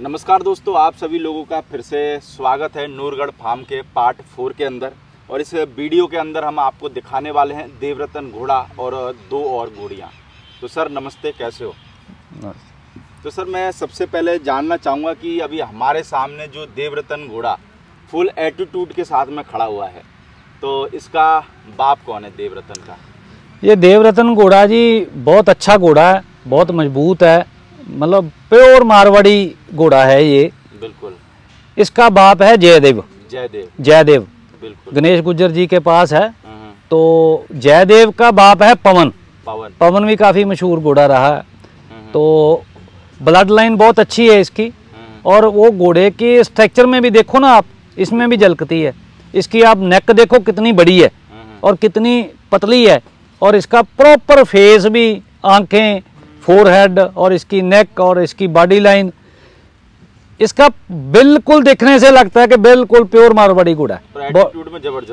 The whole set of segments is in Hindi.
नमस्कार दोस्तों आप सभी लोगों का फिर से स्वागत है नूरगढ़ फार्म के पार्ट फोर के अंदर। और इस वीडियो के अंदर हम आपको दिखाने वाले हैं देवरतन घोड़ा और दो और घोड़ियाँ तो सर नमस्ते कैसे हो? तो सर मैं सबसे पहले जानना चाहूँगा कि अभी हमारे सामने जो देवरतन घोड़ा फुल एटीट्यूड के साथ में खड़ा हुआ है तो इसका बाप कौन है देवरतन का? ये देवरतन घोड़ा जी बहुत अच्छा घोड़ा है बहुत मज़बूत है मतलब प्योर मारवाड़ी घोड़ा है ये। बिल्कुल। इसका बाप है जयदेव। जयदेव। जयदेव। गणेश गुज्जर जी के पास है। हम्म, तो जयदेव का बाप है पवन। पवन। पवन भी काफ़ी मशहूर घोड़ा रहा है। हम्म, तो ब्लड लाइन बहुत अच्छी है इसकी। हम्म, और वो घोड़े के स्ट्रक्चर में भी देखो ना आप इसमें भी झलकती है। इसकी आप नेक देखो कितनी बड़ी है और कितनी पतली है। और इसका प्रॉपर फेस भी आँखें फोरहेड और इसकी नेक और इसकी बॉडी लाइन इसका बिल्कुल देखने से लगता है कि बिल्कुल प्योर मारवाड़ी घोड़ा तो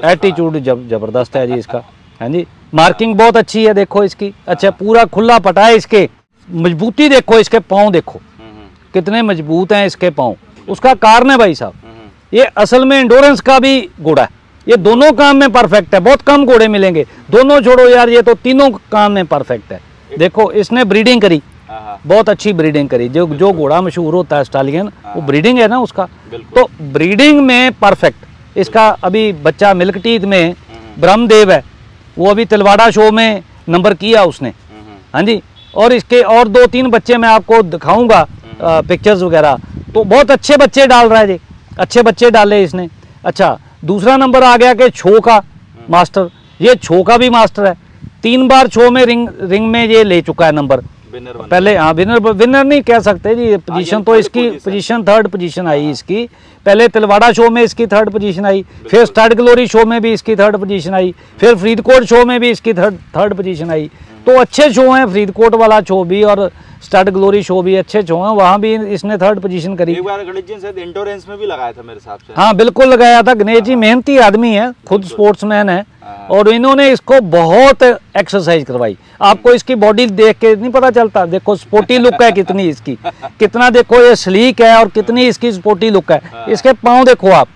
है एटीट्यूड ज़बरदस्त जब ज़बरदस्त है जी इसका। हाँ जी मार्किंग बहुत अच्छी है देखो इसकी। अच्छा पूरा खुला पटा है इसके। मजबूती देखो इसके पाँव देखो। हम्म, हम्म, कितने मज़बूत हैं इसके पाँव। उसका कारण है भाई साहब हम्म, ये असल में इंडोरेंस का भी घोड़ा है। ये दोनों काम में परफेक्ट है। बहुत कम घोड़े मिलेंगे। दोनों छोड़ो यार ये तो तीनों काम में परफेक्ट है। देखो इसने ब्रीडिंग करी। हाँ हाँ। बहुत अच्छी ब्रीडिंग करी। जो जो घोड़ा मशहूर होता है स्टालियन वो ब्रीडिंग है ना उसका? तो ब्रीडिंग में परफेक्ट इसका अभी बच्चा मिल्क टीथ में ब्रह्मदेव है। वो अभी तिलवाड़ा शो में नंबर किया उसने। हम्म, हम्म, हाँ जी? और इसके और दो तीन बच्चे मैं आपको दिखाऊँगा पिक्चर्स वगैरह। तो बहुत अच्छे बच्चे डाल रहा है जी। अच्छे बच्चे डाले इसने। अच्छा दूसरा नंबर आ गया कि छो का मास्टर ये छो का भी मास्टर है। तीन बार छो में रिंग रिंग में ये ले चुका है नंबर पहले हाँ विनर विनर नहीं कह सकते जी पोजीशन तो इसकी। पोजीशन थर्ड पोजीशन आई इसकी। पहले तिलवाड़ा शो में इसकी थर्ड पोजीशन आई फिर स्टार्ट ग्लोरी शो में भी इसकी थर्ड पोजीशन आई फिर फरीदकोट शो में भी इसकी थर्ड थर्ड पोजीशन आई। तो अच्छे शो हैं फरीदकोट वाला शो भी और स्टार्ट ग्लोरी शो भी अच्छे शो हैं वहाँ भी इसने थर्ड पोजीशन करी। एक बार गणेश जी शायद इंडोरेंस में भी लगाया था मेरे हिसाब से। हाँ बिल्कुल लगाया था। गणेश जी मेहनती आदमी है खुद स्पोर्ट्समैन है हाँ। और इन्होंने इसको बहुत एक्सरसाइज करवाई। आपको इसकी बॉडी देख के नहीं पता चलता देखो स्पोर्टी लुक है कितनी इसकी। कितना देखो ये स्लीक है और कितनी इसकी स्पोर्टी लुक है। इसके पाँव देखो आप।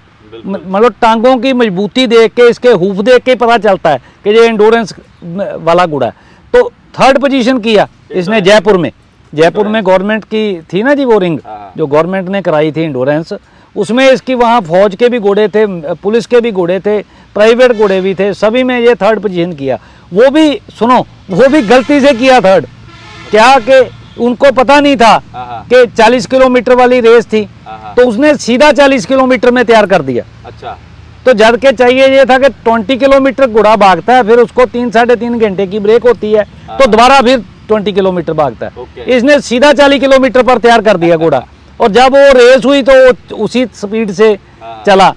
मतलब टांगों की मजबूती देख के इसके हुफ देख के पता चलता है कि ये इंडोरेंस वाला घोड़ा है। तो थर्ड पोजीशन किया इसने जयपुर में। जयपुर में गवर्नमेंट की थी ना जी वो रिंग हाँ। जो गवर्नमेंट ने कराई थी इंडोरेंस उसमें इसकी वहाँ फौज के भी घोड़े थे पुलिस के भी घोड़े थे प्राइवेट घोड़े भी थे सभी में ये थर्ड पोजीशन किया। वो भी सुनो वो भी गलती से किया थर्ड क्या कि उनको पता नहीं था हाँ हाँ। कि 40 किलोमीटर वाली रेस थी। तो उसने सीधा 40 किलोमीटर में तैयार कर दिया। अच्छा। तो जद के चाहिए ये था कि 20 किलोमीटर घोड़ा भागता है फिर उसको तीन साढ़े तीन घंटे की ब्रेक होती है तो दोबारा फिर 20 किलोमीटर भागता है। इसने सीधा 40 किलोमीटर पर तैयार कर दिया घोड़ा। और जब वो रेस हुई तो उसी स्पीड से हाँ। चला।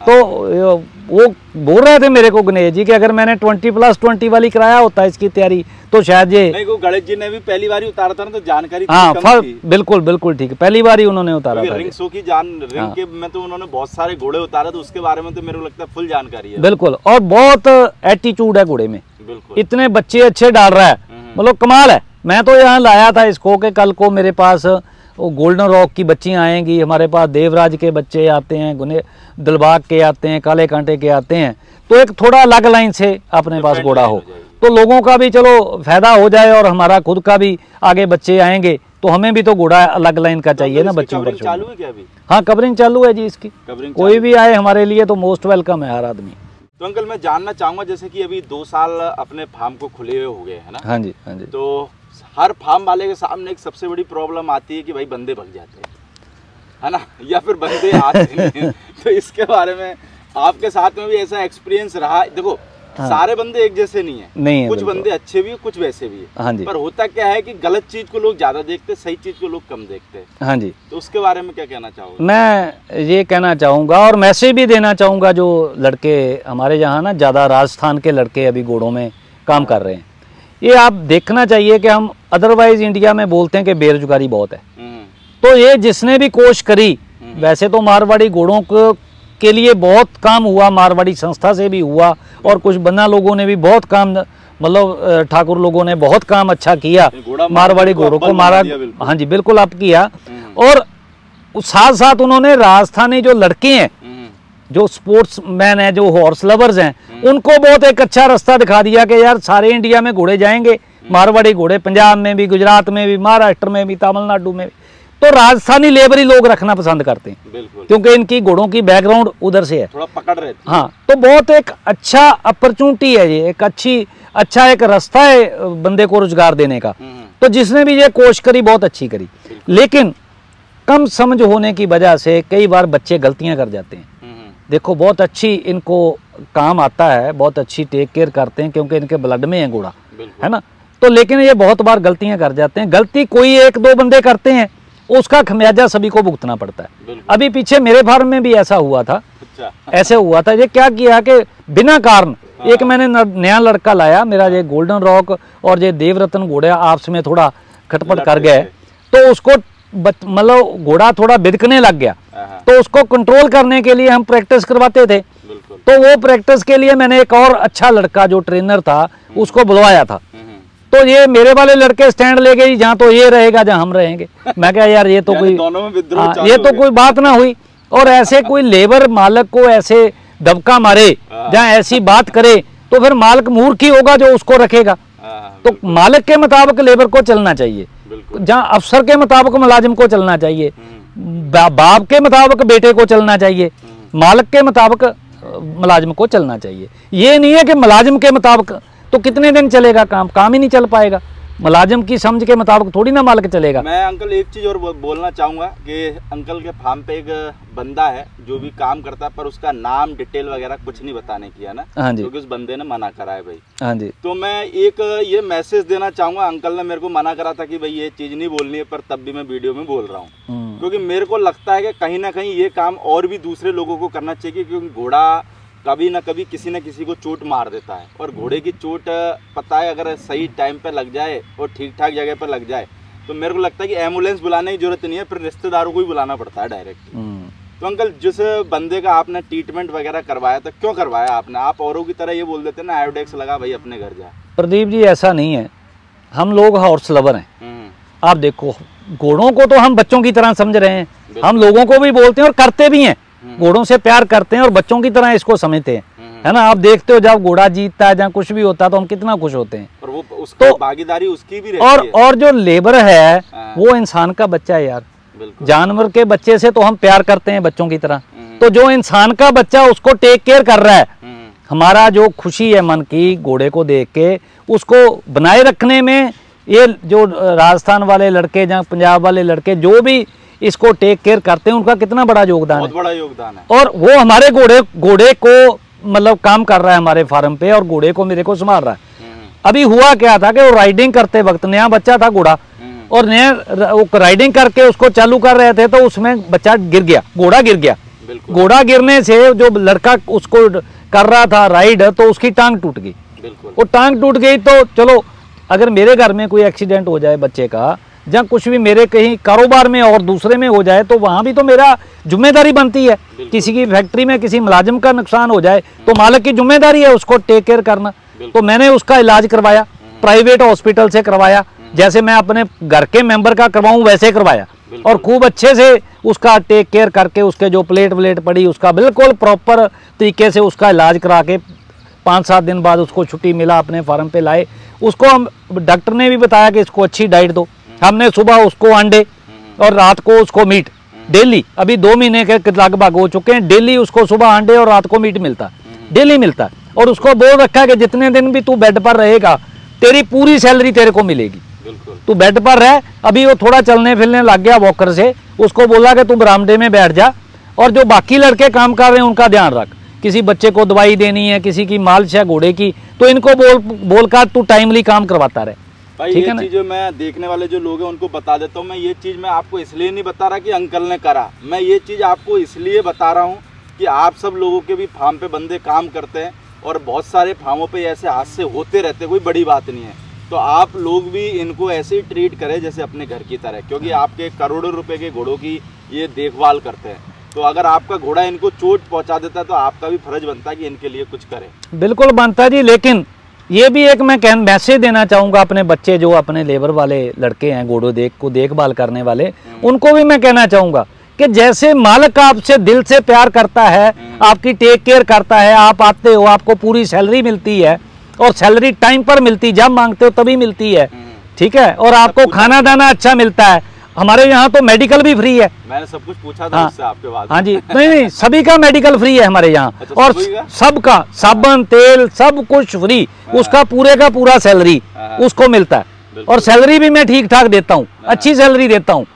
तो अ, वो बोल रहे थे मेरे को गणेश जी कि अगर मैंने 20 प्लस 20 वाली कराया होता इसकी तैयारी तो शायद ये गणेश जी ने भी पहली बार उतारा था ना तो जानकारी हाँ फर बिल्कुल बिल्कुल ठीक। है पहली बार ही उन्होंने उतारा था रिंग शो की जान रिंग हाँ। के में तो उन्होंने बहुत सारे घोड़े उतारे तो उसके बारे में तो मेरे को लगता है फुल जानकारी है। बिल्कुल और बहुत एटीट्यूड है घोड़े में। बिल्कुल। इतने बच्चे अच्छे डाल रहा है। हम्म। मतलब कमाल है। मैं तो यहाँ लाया था इसको कि कल को मेरे पास वो गोल्डन रॉक की बच्चियाँ आएँगी हमारे पास देवराज के बच्चे आते हैं गुने दिलबाग के आते हैं काले कांटे के आते हैं। तो एक थोड़ा अलग लाइन से अपने पास घोड़ा हो। तो लोगों का भी चलो फ़ायदा हो जाए और हमारा खुद का भी आगे बच्चे आएँगे तो हमें भी तो घोड़ा अलग लाइन का चाहिए ना बच्चों पर चालू है क्या अभी? हाँ कवरिंग चालू है जी इसकी। कोई भी आए हमारे लिए तो मोस्ट वेलकम है हर आदमी। तो अंकल मैं जानना चाहूँगा जैसे कि अभी दो साल अपने फार्म को खुले हुए हो गए है ना? हाँ जी हाँ जी। तो हर फार्म वाले के सामने एक सबसे बड़ी प्रॉब्लम आती है कि भाई बंदे भग जाते हैं है ना? या फिर बंदे आते नहीं हैं। तो इसके बारे में आपके साथ में भी ऐसा एक्सपीरियंस रहा। देखो हाँ। सारे बंदे एक जैसे नहीं है। नहीं है कुछ बंदे अच्छे भी है कुछ वैसे भी है। हाँ जी। पर होता क्या है कि गलत चीज़ को लोग ज़्यादा देखते सही चीज़ को लोग कम देखते हैं। हाँ जी। तो उसके बारे में क्या कहना चाहोगे? मैं ये कहना चाहूँगा और मैसेज भी देना चाहूँगा जो लड़के हमारे यहाँ ना ज़्यादा राजस्थान के लड़के अभी घोड़ों में काम कर रहे हैं। ये आप देखना चाहिए कि हम अदरवाइज़ इंडिया में बोलते हैं कि बेरोजगारी बहुत है। हम्म, तो ये जिसने भी कोशिश करी हम्म। वैसे तो मारवाड़ी घोड़ों को के लिए बहुत काम हुआ मारवाड़ी संस्था से भी हुआ और कुछ बन्ना लोगों ने भी बहुत काम मतलब ठाकुर लोगों ने बहुत काम अच्छा किया। मारवाड़ी घोड़ों को मारा। हाँ जी बिल्कुल आप किया। हम्म। और साथ साथ उन्होंने राजस्थानी जो लड़के हैं जो स्पोर्ट्स मैन है जो हॉर्स लवर्स हैं उनको बहुत एक अच्छा रास्ता दिखा दिया कि यार सारे इंडिया में घोड़े जाएँगे। मारवाड़ी घोड़े पंजाब में भी गुजरात में भी महाराष्ट्र में भी तमिलनाडु में भी। तो राजस्थानी लेबर ही लोग रखना पसंद करते हैं। क्योंकि इनकी घोड़ों की बैकग्राउंड उधर से है। थोड़ा पकड़ रहे हाँ तो बहुत एक अच्छा अपॉर्चुनिटी है ये। एक अच्छी अच्छा एक रास्ता है बंदे को रोज़गार देने का। हम्म, तो जिसने भी ये कोशिश करी बहुत अच्छी करी। लेकिन कम समझ होने की वजह से कई बार बच्चे गलतियाँ कर जाते हैं। हम्म, देखो बहुत अच्छी इनको काम आता है बहुत अच्छी टेक केयर करते हैं क्योंकि इनके ब्लड में है घोड़ा है ना? तो लेकिन ये बहुत बार गलतियाँ कर जाते हैं। गलती कोई एक दो बंदे करते हैं उसका खमियाजा सभी को भुगतना पड़ता है। अभी पीछे मेरे फार्म में भी ऐसा हुआ था। अच्छा। ऐसे हुआ था ये क्या किया कि बिना कारण एक मैंने नया लड़का लाया मेरा ये गोल्डन रॉक और ये देवरत्न घोड़ा आपस में थोड़ा खटपट कर गए। तो उसको मतलब घोड़ा थोड़ा बिदकने लग गया। हाँ, हाँ, तो उसको कंट्रोल करने के लिए हम प्रैक्टिस करवाते थे। तो वो प्रैक्टिस के लिए मैंने एक और अच्छा लड़का जो ट्रेनर था उसको बुलवाया था। हम्म, हम्म। तो ये मेरे वाले लड़के स्टैंड ले गए जहाँ तो ये रहेगा जहाँ हम रहेंगे। मैं क्या यार ये तो कोई विद्रोह हाँ, ये तो कोई बात ना हुई। और ऐसे कोई लेबर मालक को ऐसे दबका मारे हाँ। जहाँ ऐसी बात करे तो फिर मालक मूर्ख ही होगा जो उसको रखेगा। हाँ, तो मालक के मुताबिक लेबर को चलना चाहिए। जहाँ अफसर के मुताबिक मुलाजिम को चलना चाहिए। हम्म, बाप के मुताबिक बेटे को चलना चाहिए। मालक के मुताबिक मुलाजिम को चलना चाहिए। ये नहीं है कि मुलाजिम के मुताबिक तो कितने दिन चलेगा काम? काम ही नहीं चल पाएगा। मुलाजिम की समझ के मुताबिक थोड़ी ना मालिक चलेगा। मैं अंकल एक चीज़ और बोलना चाहूँगा कि अंकल के फार्म पे एक बंदा है जो भी काम करता है पर उसका नाम डिटेल वगैरह कुछ नहीं बताने की है ना? हाँ जी। क्योंकि उस बंदे ने मना करा है भाई। हाँ जी। तो मैं एक ये मैसेज देना चाहूँगा अंकल ने मेरे को मना करा था कि भाई ये चीज़ नहीं बोलनी है पर तब भी मैं वीडियो में बोल रहा हूँ। हम्म, क्योंकि मेरे को लगता है कि कहीं ना कहीं ये काम और भी दूसरे लोगों को करना चाहिए क्योंकि घोड़ा कभी ना कभी किसी न किसी को चोट मार देता है। और घोड़े की चोट पता है अगर सही टाइम पे लग जाए और ठीक ठाक जगह पर लग जाए तो मेरे को लगता है कि एंबुलेंस बुलाने की ज़रूरत नहीं है फिर रिश्तेदारों को ही बुलाना पड़ता है डायरेक्ट हम्म। तो अंकल जिस बंदे का आपने ट्रीटमेंट वगैरह करवाया था क्यों करवाया आपने? आप औरों की तरह ये बोल देते ना आयोडेक्स लगा भाई अपने घर जा। प्रदीप जी ऐसा नहीं है। हम लोग हॉर्स लवर हैं। हम्म, आप देखो घोड़ों को तो हम बच्चों की तरह समझ रहे हैं। हम लोगों को भी बोलते हैं और करते भी हैं। घोड़ों से प्यार करते हैं और बच्चों की तरह इसको समझते हैं। हम्म। है ना? आप देखते हो जब घोड़ा जीतता है जहाँ कुछ भी होता है तो हम कितना खुश होते हैं। और वो उसकी तो- भागीदारी उसकी भी रहती और है। और जो लेबर है हाँ। वो इंसान का बच्चा है यार। जानवर के बच्चे से तो हम प्यार करते हैं बच्चों की तरह। हम्म, तो जो इंसान का बच्चा उसको टेक केयर कर रहा है हम्म, हमारा जो खुशी है मन की घोड़े को देख के उसको बनाए रखने में ये जो राजस्थान वाले लड़के जहाँ पंजाब वाले लड़के जो भी इसको टेक केयर करते हैं उनका कितना बड़ा योगदान है। बड़ा योगदान है। और वो हमारे घोड़े घोड़े को मतलब काम कर रहा है हमारे फार्म पे और घोड़े को मेरे को संभाल रहा है। हम्म, अभी हुआ क्या था कि वो राइडिंग करते वक्त नया बच्चा था घोड़ा हम्म, और नया वो राइडिंग करके उसको चालू कर रहे थे तो उसमें बच्चा गिर गया घोड़ा गिर गया। घोड़ा गिरने से जो लड़का उसको कर रहा था राइड तो उसकी टांग टूट गई। वो टांग टूट गई तो चलो अगर मेरे घर में कोई एक्सीडेंट हो जाए बच्चे का या कुछ भी मेरे कहीं कारोबार में और दूसरे में हो जाए तो वहाँ भी तो मेरा ज़िम्मेदारी बनती है किसी की फैक्ट्री में किसी मुलाजिम का नुकसान हो जाए तो मालिक की ज़िम्मेदारी है उसको टेक केयर करना तो मैंने उसका इलाज करवाया प्राइवेट हॉस्पिटल से करवाया जैसे मैं अपने घर के मेंबर का करवाऊँ वैसे करवाया और खूब अच्छे से उसका टेक केयर करके उसके जो प्लेट व्लेट पड़ी उसका बिल्कुल प्रॉपर तरीके से उसका इलाज करा के पाँच सात दिन बाद उसको छुट्टी मिला अपने फार्म पे लाए उसको हम डॉक्टर ने भी बताया कि इसको अच्छी डाइट दो हमने सुबह उसको अंडे और रात को उसको मीट। डेली अभी दो महीने के लगभग हो चुके हैं। डेली उसको सुबह अंडे और रात को मीट मिलता डेली मिलता और उसको बोल रखा है कि जितने दिन भी तू बेड पर रहेगा तेरी पूरी सैलरी तेरे को मिलेगी। तू बेड पर रह अभी वो थोड़ा चलने फिरने लग गया वॉकर से उसको बोला कि तू बरामदे में बैठ जा। और जो बाकी लड़के काम कर रहे हैं उनका ध्यान रख। किसी बच्चे को दवाई देनी है किसी की मालिश है घोड़े की तो इनको बोल बोलकर तू टाइमली काम करवाता रहे। भाई ये है? चीज़ मैं देखने वाले जो लोग हैं उनको बता देता हूँ। मैं ये चीज़ मैं आपको इसलिए नहीं बता रहा कि अंकल ने करा। मैं ये चीज़ आपको इसलिए बता रहा हूँ कि आप सब लोगों के भी फार्म पे बंदे काम करते हैं और बहुत सारे फार्मों पे ऐसे हादसे होते रहते हैं कोई बड़ी बात नहीं है। तो आप लोग भी इनको ऐसे ही ट्रीट करें जैसे अपने घर की तरह क्योंकि आपके करोड़ों रुपए के घोड़ों की ये देखभाल करते हैं। तो अगर आपका घोड़ा इनको चोट पहुँचा देता है तो आपका भी फ़र्ज़ बनता है कि इनके लिए कुछ करें। बिल्कुल बनता जी लेकिन ये भी एक मैं कह मैसेज देना चाहूँगा अपने बच्चे जो अपने लेबर वाले लड़के हैं घोड़ों देख को देखभाल करने वाले उनको भी मैं कहना चाहूँगा कि जैसे मालिक आपसे दिल से प्यार करता है हम्म। आपकी टेक केयर करता है आप आते हो आपको पूरी सैलरी मिलती है और सैलरी टाइम पर मिलती जब मांगते हो तभी मिलती है हम्म। ठीक है और आपको खाना दाना अच्छा मिलता है हमारे यहाँ तो मेडिकल भी फ्री है। मैंने सब कुछ पूछा था हाँ। उससे आपके बाद हाँ जी। नहीं नहीं सभी का मेडिकल फ्री है हमारे यहाँ। अच्छा, और सबका साबुन तेल सब कुछ फ्री उसका पूरे का पूरा सैलरी हाँ। उसको मिलता है। और सैलरी भी मैं ठीक ठाक देता हूँ। हाँ। अच्छी सैलरी देता हूँ।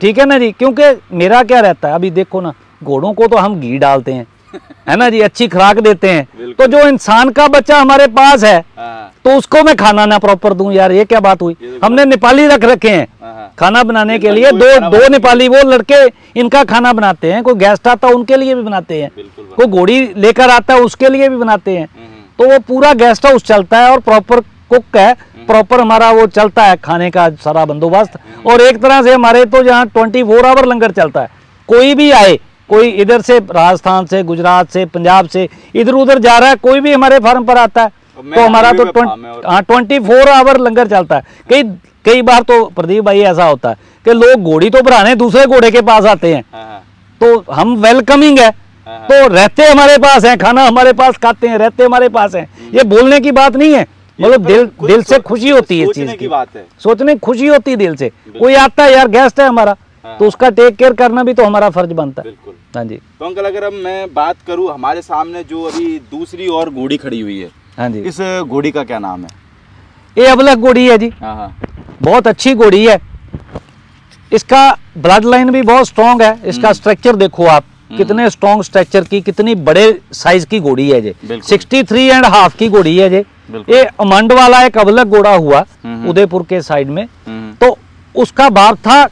ठीक है ना जी? क्योंकि मेरा क्या रहता है? अभी देखो ना घोड़ों को तो हम घी डालते हैं। है ना जी? अच्छी खुराक देते हैं। तो जो इंसान का बच्चा हमारे पास है हाँ। तो उसको मैं खाना ना प्रॉपर दूँ यार ये क्या बात हुई? हमने नेपाली रख रखे हैं। हाँ, हाँ। खाना बनाने के लिए दो दो नेपाली वो लड़के इनका खाना बनाते हैं कोई गेस्ट आता है उनके लिए भी बनाते हैं। कोई घोड़ी लेकर आता है उसके लिए भी बनाते हैं। हम्म, हम्म। तो वो पूरा गेस्ट हाउस चलता है और प्रॉपर कुक है। प्रॉपर हमारा वो चलता है खाने का सारा बंदोबस्त। और एक तरह से हमारे तो यहाँ ट्वेंटी फोर आवर लंगर चलता है। कोई भी आए कोई इधर से राजस्थान से गुजरात से पंजाब से इधर उधर जा रहा है कोई भी हमारे फार्म पर आता है। तो हमारा तो ट्वेंटी है फोर आवर लंगर चलता है। कई कई बार तो प्रदीप भाई ऐसा होता है कि लोग घोड़ी तो भराने दूसरे घोड़े के पास आते हैं। हाँ, हाँ, तो हम वेलकमिंग है। हाँ। तो रहते हमारे पास हैं खाना हमारे पास खाते हैं रहते हमारे पास हैं। ये बोलने की बात नहीं है। मतलब तो दिल दिल से खुशी होती है चीज़ की बात है। सोचने खुशी होती है दिल से। कोई आता है यार गेस्ट है हमारा। तो उसका टेक केयर करना भी तो हमारा फ़र्ज़ बनता है। बिल्कुल। हाँ जी। तो अंकल अगर अब मैं बात करूँ हमारे सामने जो अभी दूसरी और घोड़ी खड़ी हुई है हाँ जी। इस घोड़ी का क्या नाम है? ये अबलक घोड़ी है जी। हाँ हाँ। बहुत अच्छी घोड़ी है। इसका ब्लड लाइन भी बहुत स्ट्रांग है। इसका स्ट्रक्चर देखो आप। कितने स्ट्रॉन्ग स्ट्रक्चर की कितनी बड़े साइज़ की घोड़ी है जी। सिक्सटी थ्री एंड हाफ़ की घोड़ी है जी ये अमंड वाला एक अबलक घोड़ा हुआ हम्म। उदयपुर के साइड में। हम्म, तो उसका बाप था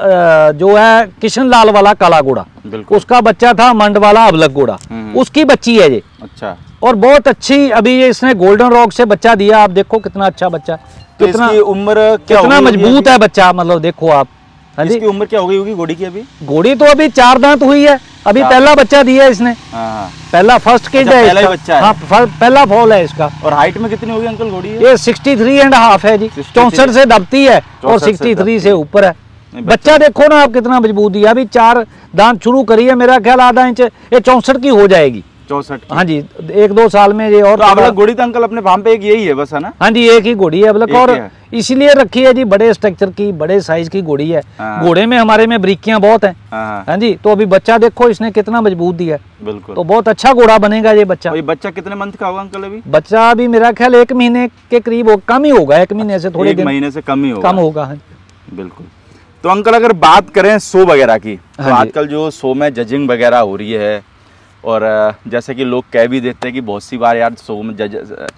जो है किशन लाल वाला काला घोड़ा। उसका बच्चा था मंड वाला अबलक घोड़ा। हम्म। उसकी बच्ची है ये। अच्छा। और बहुत अच्छी अभी ये इसने गोल्डन रॉक से बच्चा दिया आप देखो कितना अच्छा बच्चा। तो कितना उम्र कितना मज़बूत है बच्चा मतलब देखो आप। हाँ इसकी उम्र क्या हो गई होगी घोड़ी की अभी? घोड़ी तो अभी चार दांत हुई है। अभी पहला बच्चा दिया है इसने। हाँ हाँ। पहला फ़र्स्ट केज अच्छा, है पहला बच्चा है। हाँ पहला फॉल है इसका। और हाइट में कितनी होगी अंकल घोड़ी? ये ये 63 एंड हाफ़ है जी। चौसठ से दबती है और 64 से 63 से ऊपर है। बच्चा देखो ना आप कितना मज़बूत दिया अभी चार दांत शुरू करी है मेरा ख्याल आधा इंच ये चौसठ की हो जाएगी। चौसठ हाँ जी एक दो साल में ये और तो थोड़ा- घोड़ी तो अंकल अपने फार्म पे एक यही है बस है ना? हाँ जी एक ही घोड़ी है अब एक और ही। इसीलिए रखी है जी बड़े स्ट्रक्चर की बड़े साइज़ की घोड़ी है। हाँ। घोड़े में हमारे में ब्रिकियाँ बहुत हैं। हाँ हाँ। हाँ जी तो अभी बच्चा देखो इसने कितना मज़बूत दिया है। बिल्कुल। तो बहुत अच्छा घोड़ा बनेगा ये बच्चा। ये बच्चा कितने मंथ का होगा अंकल अभी? बच्चा अभी मेरा ख्याल एक महीने के करीब कम ही होगा एक महीने से थोड़े महीने से कम ही होगा। कम होगा हाँ बिल्कुल। तो अंकल अगर बात करें शो वगैरह की तो हाँ। आजकल जो शो में जजिंग वगैरह हो रही है और जैसे कि लोग कह भी देते हैं कि बहुत सी बार यार शो में जज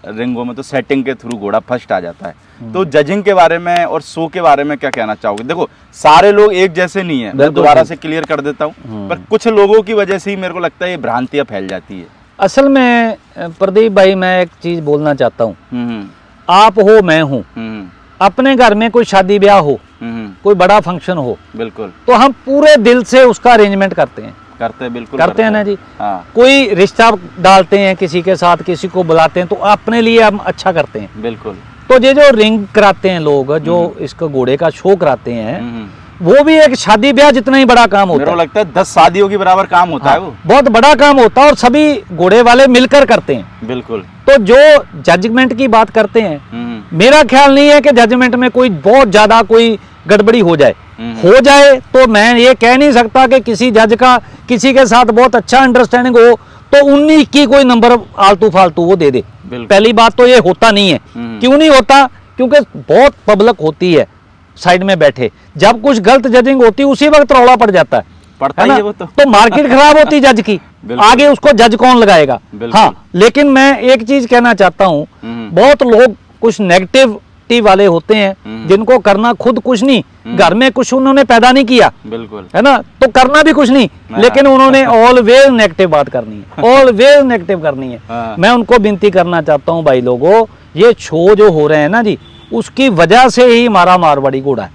रिंगों में तो सेटिंग के थ्रू घोड़ा फ़र्स्ट आ जाता है। हम्म। तो जजिंग के बारे में और शो के बारे में क्या कहना चाहोगे? देखो सारे लोग एक जैसे नहीं है मैं दोबारा से क्लियर कर देता हूँ हम्म। पर कुछ लोगों की वजह से ही मेरे को लगता है ये भ्रांतियाँ फैल जाती है। असल में प्रदीप भाई मैं एक चीज़ बोलना चाहता हूँ। हम्म हम्म, आप हो मैं हूँ। हम्म। अपने घर में कोई शादी ब्याह हो हम्म, हम्म, कोई बड़ा फ़ंक्शन हो बिल्कुल। तो हम पूरे दिल से उसका अरेंजमेंट करते हैं। करते हैं बिल्कुल करते हैं ना जी? हाँ। कोई रिश्ता डालते हैं किसी के साथ किसी को बुलाते हैं तो अपने लिए हम अच्छा करते हैं। बिल्कुल। तो ये जो रिंग कराते हैं लोग जो इसका घोड़े का शो कराते हैं हम्म, हम्म। वो भी एक शादी ब्याह जितना ही बड़ा काम होता है। लगता है दस शादियों के बराबर काम होता हाँ, है वो। बहुत बड़ा काम होता है और सभी घोड़े वाले मिलकर करते हैं। बिल्कुल। तो जो जजमेंट की बात करते हैं हम्म, मेरा ख्याल नहीं है कि जजमेंट में कोई बहुत ज़्यादा कोई गड़बड़ी हो जाए। हम्म। हो जाए तो मैं ये कह नहीं सकता कि किसी जज का किसी के साथ बहुत अच्छा अंडरस्टैंडिंग हो तो उन्हीं की कोई नंबर आलतू फालतू वो दे दे। पहली बात तो ये होता नहीं है। हम्म। क्यों नहीं होता? क्योंकि बहुत पब्लिक होती है। साइड में बैठे। जब कुछ गलत जजिंग होती है उसी वक्त रौला पड़ जाता है। पड़ता है ना? वो तो। तो मार्केट खराब होती जज की। आगे उसको जज कौन लगाएगा? हाँ लेकिन मैं एक चीज़ कहना चाहता हूँ हम्म, बहुत लोग कुछ नेगेटिविटी वाले होते हैं हम्म। जिनको करना खुद कुछ नहीं। हम्म। घर में कुछ उन्होंने पैदा नहीं किया। बिल्कुल। है ना? तो करना भी कुछ नहीं हाँ। लेकिन उन्होंने ऑलवेज नेगेटिव बात करनी है। ऑलवेज नेगेटिव करनी है। हाँ। मैं उनको विनती करना चाहता हूँ भाई लोगों ये शो जो हो रहे हैं ना जी उसकी वजह से ही हमारा मारवाड़ी घोड़ा है।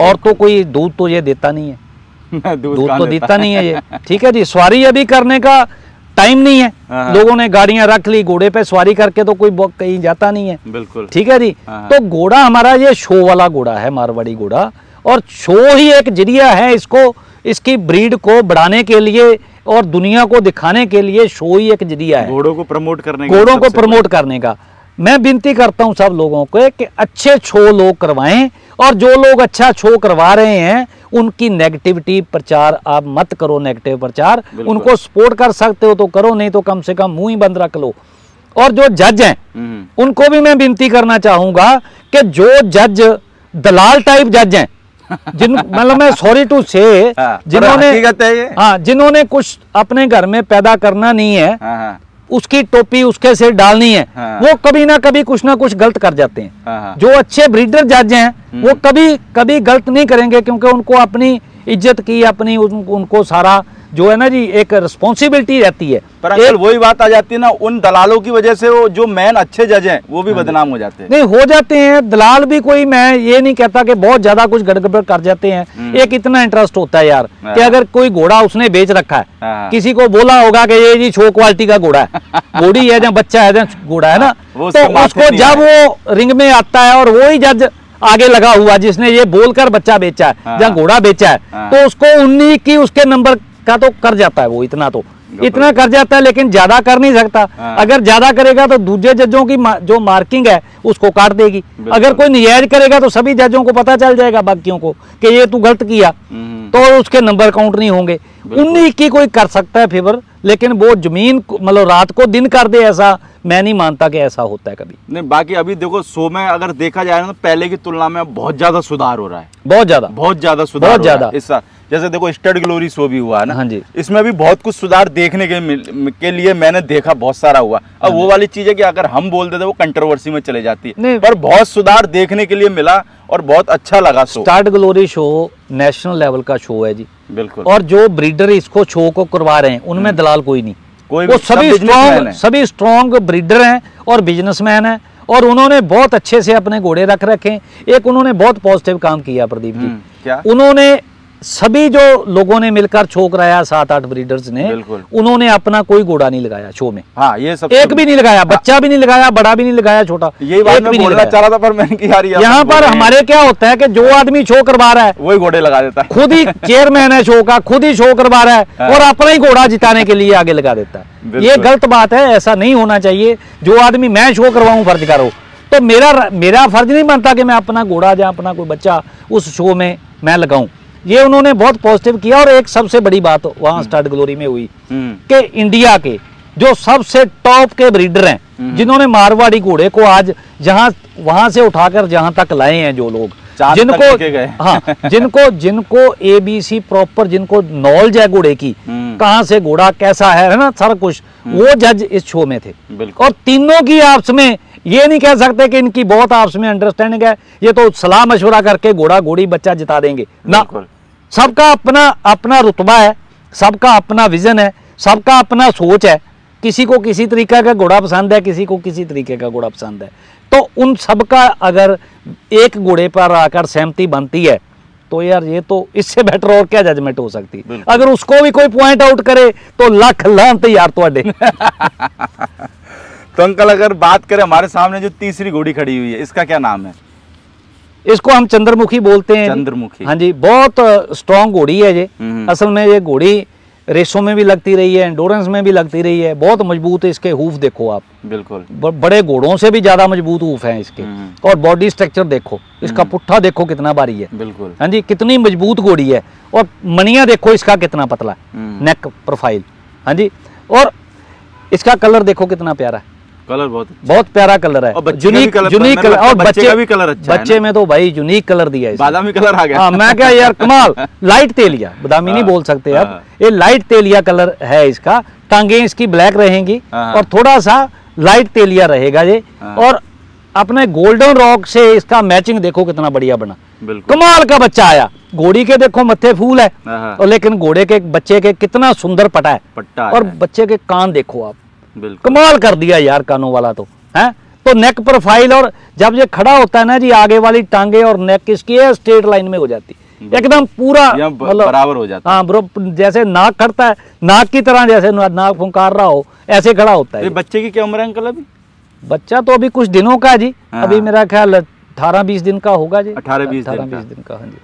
और तो कोई दूध तो ये देता नहीं है। दूध दूध तो देता? नहीं है ये। ठीक है जी सवारी अभी करने का टाइम नहीं है। हाँ। लोगों ने गाड़ियाँ रख ली घोड़े पे सवारी करके तो कोई कहीं जाता नहीं है। बिल्कुल। ठीक है जी हाँ। तो घोड़ा हमारा ये शो वाला घोड़ा है मारवाड़ी घोड़ा। और शो ही एक ज़रिया है इसको इसकी ब्रीड को बढ़ाने के लिए और दुनिया को दिखाने के लिए शो ही एक ज़रिया है। घोड़ों को प्रमोट करने घोड़ों को प्रमोट करने का। मैं विनती करता हूँ सब लोगों को कि अच्छे छो लोग करवाएँ और जो लोग अच्छा छो करवा रहे हैं उनकी नेगेटिविटी प्रचार आप मत करो नेगेटिव प्रचार। उनको सपोर्ट कर सकते हो तो करो नहीं तो कम से कम मुँह ही बंद रख लो। और जो जज हैं हम्म, उनको भी मैं विनती करना चाहूँगा कि जो जज दलाल टाइप जज हैं जिन मतलब मैं सॉरी टू से जिन्होंने है। हाँ जिन्होंने कुछ अपने घर में पैदा करना नहीं है हाँ हाँ। उसकी टोपी उसके सिर डालनी है हाँ। वो कभी ना कभी कुछ ना कुछ गलत कर जाते हैं हाँ हाँ जो अच्छे ब्रीडर जज हैं हम्म। वो कभी कभी गलत नहीं करेंगे क्योंकि उनको अपनी इज़्ज़त की अपनी उनको सारा जो है ना जी एक रिस्पॉन्सिबिलिटी रहती है पर अंकल वही बात आ जाती है ना उन दलालों की वजह से वो जो मैन अच्छे जज हैं वो हाँ भी बदनाम हो जाते हैं नहीं हो जाते हैं दलाल भी कोई मैं ये नहीं कहता कि बहुत ज़्यादा कुछ गड़बड़ कर जाते हैं हम्म। एक इतना इंटरेस्ट होता है यार हाँ। कि अगर कोई घोड़ा उसने बेच रखा है हाँ। किसी को बोला होगा कि ये जी छो क्वालिटी का घोड़ा है घोड़ी है या बच्चा है या घोड़ा है ना तो उसको जब वो रिंग में आता है और वही जज आगे लगा हुआ जिसने ये बोलकर बच्चा बेचा है हाँ। या घोड़ा बेचा है हाँ। तो उसको उन्नी की उसके नंबर का तो कर जाता है वो इतना तो। इतना कर जाता है लेकिन ज़्यादा कर नहीं सकता। हाँ। अगर ज़्यादा करेगा तो दूसरे जजों की जो मार्किंग है उसको काट देगी। अगर कोई नियाज करेगा तो सभी जजों को पता चल जाएगा बाकियों को कि ये तू गलत किया। हम्म, तो उसके नंबर काउंट नहीं होंगे। उन्हीं की कोई कर सकता है फेवर लेकिन वो ज़मीन मतलब रात को दिन कर दे ऐसा मैं नहीं मानता कि ऐसा होता है कभी। नहीं बाकी अभी देखो शो में अगर देखा जाए ना तो पहले की तुलना में बहुत ज़्यादा सुधार हो रहा है। बहुत ज़्यादा। बहुत ज़्यादा सुधार बहुत हो है। ज़्यादा। इस जैसे देखो स्टड ग्लोरी शो भी हुआ है ना। हाँ जी। इसमें भी बहुत कुछ सुधार देखने के के लिए मैंने देखा बहुत सारा हुआ। अब वो वाली चीज़ है कि अगर हम बोल देते वो कंट्रोवर्सी में चले जाती है। पर बहुत सुधार देखने के लिए मिला और बहुत अच्छा लगा show start glory show national level का शो है जी। बिल्कुल। और जो ब्रीडर इसको शो को करवा रहे हैं उनमें दलाल कोई नहीं। कोई वो सभी स्ट्रॉन्ग सभी स्ट्रॉन्ग ब्रीडर हैं और बिजनेसमैन हैं और उन्होंने बहुत अच्छे से अपने घोड़े रख रखे एक उन्होंने बहुत पॉजिटिव काम किया प्रदीप जी। हम्म, क्या? उन्होंने सभी जो लोगों ने मिलकर शो कराया सात आठ ब्रीडर्स ने उन्होंने अपना कोई घोड़ा नहीं लगाया शो में। हाँ ये सब एक भी नहीं लगाया बच्चा भी नहीं लगाया बड़ा भी नहीं लगाया छोटा। यही बात मैं बोलना चाह रहा था पर मैंने की यार यहाँ पर हमारे क्या होता है कि जो आदमी शो करवा रहा है वही घोड़े लगा देता है। खुद ही चेयरमैन है शो का खुद ही शो करवा रहा है हाँ। और अपना ही घोड़ा जिताने के लिए आगे लगा देता है। ये गलत बात है ऐसा नहीं होना चाहिए। जो आदमी मैं शो करवाऊं फ़र्ज़ करो। तो मेरा मेरा फ़र्ज़ नहीं बनता कि मैं अपना घोड़ा या अपना कोई बच्चा उस शो में मैं लगाऊँ। ये उन्होंने बहुत पॉजिटिव किया और एक सबसे बड़ी बात वहाँ स्टार्ट ग्लोरी में हुई हम्म, कि इंडिया के जो सबसे टॉप के ब्रीडर हैं जिन्होंने मारवाड़ी घोड़े को आज जहाँ वहाँ से उठाकर जहाँ तक लाए हैं जो लोग जिनको हाँ जिनको जिनको एबीसी प्रॉपर जिनको नॉलेज है घोड़े की हम्म। कहाँ से घोड़ा कैसा है है ना सारा कुछ वो जज इस शो में थे। और तीनों की आपस में ये नहीं कह सकते कि इनकी बहुत आपस में अंडरस्टैंडिंग है। ये तो सलाह मशवरा करके घोड़ा घोड़ी बच्चा जिता देंगे। ना। सबका अपना अपना रुतबा है सबका अपना विजन है सबका अपना सोच है। किसी को किसी तरीके का घोड़ा पसंद है किसी को किसी तरीके का घोड़ा पसंद है। तो उन सबका अगर एक घोड़े पर आकर सहमति बनती है तो यार ये तो इससे बेटर और क्या जजमेंट हो सकती? अगर उसको भी कोई पॉइंट आउट करे तो लख लानते यार तो तो अंकल अगर बात करें हमारे सामने जो तीसरी घोड़ी खड़ी हुई है इसका क्या नाम है? इसको हम चंद्रमुखी बोलते हैं चंद्रमुखी। हाँ जी बहुत स्ट्रॉन्ग घोड़ी है ये। हम्म। असल में ये घोड़ी रेसों में भी लगती रही है एंडोरेंस में भी लगती रही है। बहुत मज़बूत है इसके हूफ देखो आप। बिल्कुल। बड़े घोड़ों से भी ज़्यादा मज़बूत हूफ है इसके। हम्म। और बॉडी स्ट्रक्चर देखो इसका पुट्ठा देखो कितना भारी है। बिल्कुल। हाँ जी कितनी मज़बूत घोड़ी है। और मनिया देखो इसका कितना पतला है। हम्म। नेक प्रोफ़ाइल हाँ जी और इसका कलर देखो कितना प्यारा है। कलर बहुत अच्छा बहुत प्यारा कलर है। यूनिक यूनिक कलर और बच्चे का भी colour अच्छा बच्चे? में तो भाई यूनिक कलर दिया है बादामी कलर आ गया। हाँ मैं क्या यार कमाल। लाइट तेलिया। बदामी नहीं हाँ, बोल सकते अब हाँ। ये लाइट तेलिया कलर है इसका। टांगे इसकी ब्लैक रहेंगी। हाँ। और थोड़ा सा लाइट तेलिया रहेगा ये। और अपने गोल्डन रॉक से इसका मैचिंग देखो कितना बढ़िया बना। कमाल का बच्चा आया। घोड़ी के देखो मत्थे फूल है। और लेकिन घोड़े के बच्चे के कितना सुंदर पटा है। पट्टा और है। बच्चे के कान देखो आप। कमाल कर दिया यार कानों वाला तो है? तो नेक प्रोफ़ाइल और जब ये खड़ा होता है ना जी आगे वाली टांगे और नेक इसकी है स्ट्रेट लाइन में हो जाती। एकदम पूरा मतलब बराबर हो जाता। हाँ ब्रो जैसे नाक खड़ता है नाक की तरह जैसे नाक फुंकार रहा हो ऐसे खड़ा होता ये। है बच्चे की क्या उम्र है अंकल अभी? बच्चा तो अभी कुछ दिनों का है जी। हाँ। अभी मेरा ख्याल अठारह बीस दिन का होगा जी। 18-20 दिन अठारह बीस दिन का हाँ जी।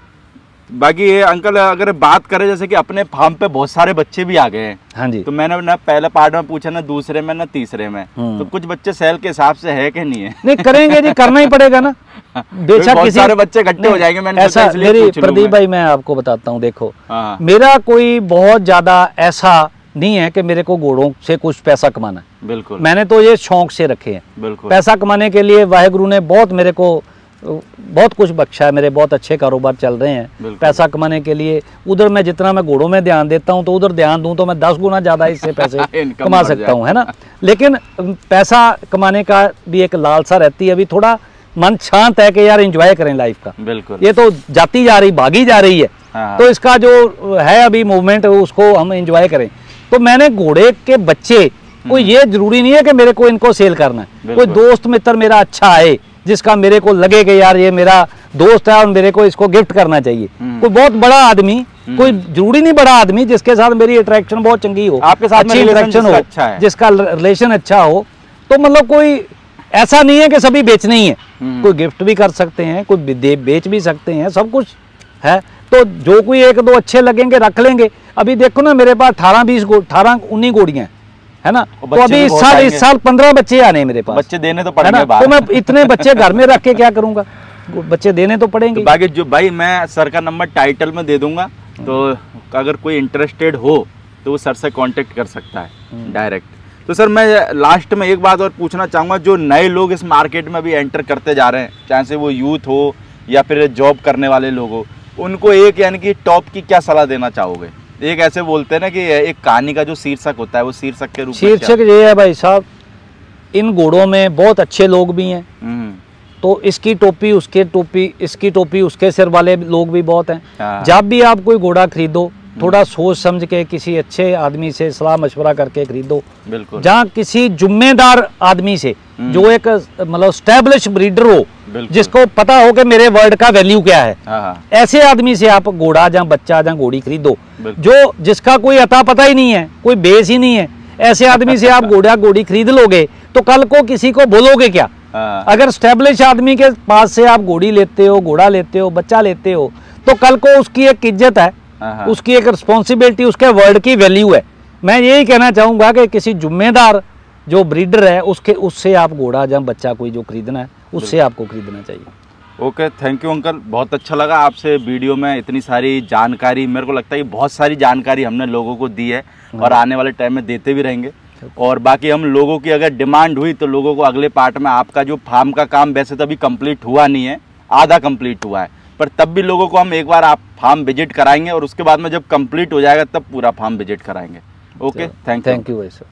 बाकी ये अंकल अगर बात करें जैसे कि अपने फार्म पे बहुत सारे बच्चे भी आ गए हैं हाँ जी। तो मैंने ना पहले पार्ट में पूछा ना दूसरे में ना तीसरे में। हम्म। तो कुछ बच्चे सेल के हिसाब से है कि नहीं है? नहीं करेंगे जी करना ही पड़ेगा ना। बेशक किसी सारे बच्चे इकट्ठे हो जाएँगे, मैंने ऐसा मेरी प्रदीप भाई मैं आपको बताता हूँ देखो। हाँ। मेरा कोई बहुत ज़्यादा ऐसा नहीं है कि मेरे को घोड़ों से कुछ पैसा कमाना है। बिल्कुल। मैंने तो ये शौक से रखे हैं। बिल्कुल। पैसा कमाने के लिए वाहेगुरु ने बहुत मेरे को बहुत कुछ बख्शा है मेरे बहुत अच्छे कारोबार चल रहे हैं। पैसा कमाने के लिए उधर मैं जितना मैं घोड़ों में ध्यान देता हूँ तो उधर ध्यान दूँ तो मैं दस गुना ज़्यादा इससे पैसे कमा सकता हूँ है ना? लेकिन पैसा कमाने का भी एक लालसा रहती है अभी थोड़ा मन शांत है कि यार एंजॉय करें लाइफ का। बिल्कुल। ये तो जाती जा रही भागी जा रही है। हाँ। तो इसका जो है अभी मूवमेंट उसको हम इंजॉय करें। तो मैंने घोड़े के बच्चे कोई ये ज़रूरी नहीं है कि मेरे को इनको सेल करना है। कोई दोस्त मित्र मेरा अच्छा आए जिसका मेरे को लगे कि यार ये मेरा दोस्त है और मेरे को इसको गिफ्ट करना चाहिए। हम्म। कोई बहुत बड़ा आदमी कोई ज़रूरी नहीं बड़ा आदमी जिसके साथ मेरी अट्रैक्शन बहुत चंगी हो आपके साथ अच्छी जिसका हो अच्छा है। जिसका रिलेशन अच्छा हो। तो मतलब कोई ऐसा नहीं है कि सभी बेचने ही है। हम्म। कोई गिफ्ट भी कर सकते हैं कोई बेच भी सकते हैं सब कुछ है। तो जो कोई एक दो अच्छे लगेंगे रख लेंगे। अभी देखो ना मेरे पास अठारह बीस अठारह उन्नीस घोड़ियाँ हैं, है ना? तो अभी इस साल इस साल पंद्रह बच्चे आने मेरे पास। बच्चे देने तो पड़ेंगे तो मैं इतने बच्चे घर में रख के क्या करूँगा? बच्चे देने तो पड़ेंगे। तो बाकी जो भाई मैं सर का नंबर टाइटल में दे दूँगा। तो अगर कोई इंटरेस्टेड हो तो वो सर से कांटेक्ट कर सकता हम्म। है डायरेक्ट तो सर मैं लास्ट में एक बात और पूछना चाहूँगा। जो नए लोग इस मार्केट में भी एंटर करते जा रहे हैं चाहे से वो यूथ हो या फिर जॉब करने वाले लोग हो उनको एक यानी कि टॉप की क्या सलाह देना चाहोगे? एक ऐसे बोलते हैं ना कि एक कहानी का जो शीर्षक होता है वो शीर्षक के रूप में शीर्षक ये है भाई साहब इन घोड़ों में बहुत अच्छे लोग भी हैं। हम्म, तो इसकी टोपी उसके टोपी इसकी टोपी उसके सिर वाले लोग भी बहुत हैं। हाँ। जब भी आप कोई घोड़ा खरीदो थोड़ा सोच समझ के किसी अच्छे आदमी से सलाह मशवरा करके खरीदो। बिल्कुल। जहाँ किसी जुम्मेदार आदमी से हम्म। जो एक मतलब स्टैब्लिश ब्रीडर हो जिसको पता हो कि मेरे वर्ड का वैल्यू क्या है। हाँ हाँ। ऐसे आदमी से आप घोड़ा या बच्चा या घोड़ी खरीदो जो जिसका कोई अता पता ही नहीं है कोई बेस ही नहीं है ऐसे आदमी से आप घोड़ा घोड़ी खरीद लोगे तो कल को किसी को बोलोगे क्या? हाँ। अगर स्टैब्लिश आदमी के पास से आप घोड़ी लेते हो घोड़ा लेते हो बच्चा लेते हो तो कल को उसकी एक इज़्ज़त हाँ। उसकी एक रिस्पॉन्सिबिलिटी उसके वर्ड की वैल्यू है। मैं यही कहना चाहूँगा कि किसी जुम्मेदार जो ब्रीडर है उसके उससे आप घोड़ा या बच्चा कोई जो खरीदना है उससे आपको खरीदना चाहिए। ओके थैंक यू अंकल बहुत अच्छा लगा आपसे वीडियो में इतनी सारी जानकारी। मेरे को लगता है कि बहुत सारी जानकारी हमने लोगों को दी है और आने वाले टाइम में देते भी रहेंगे। और बाकी हम लोगों की अगर डिमांड हुई तो लोगों को अगले पार्ट में आपका जो फार्म का काम वैसे तो अभी कंप्लीट हुआ नहीं है आधा कंप्लीट हुआ है। पर तब भी लोगों को हम एक बार आप फार्म विज़िट कराएँगे और उसके बाद में जब कंप्लीट हो जाएगा तब पूरा फार्म विज़िट कराएँगे। Okay? Thank you. Thank you भाई सर।